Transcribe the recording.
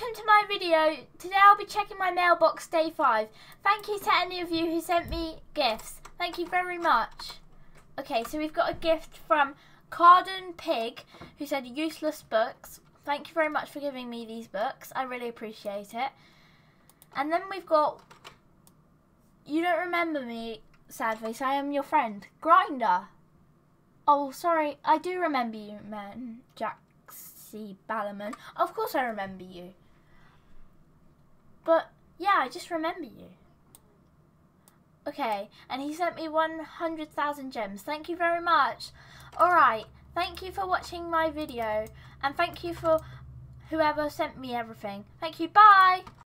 welcome to my video. Today I'll be checking my mailbox day 5. Thank you to any of you who sent me gifts. Thank you very much. Okay, so we've got a gift from Carden Pig who said useless books. Thank you very much for giving me these books. I really appreciate it. And then we've got You don't remember me, sad face. I am your friend. Grinder. Oh, sorry. I do remember you, man. Jack C. Ballerman. Of course I remember you. But, yeah, I just remember you. Okay, and he sent me 100,000 gems. Thank you very much. Alright, thank you for watching my video. And thank you for whoever sent me everything. Thank you, bye!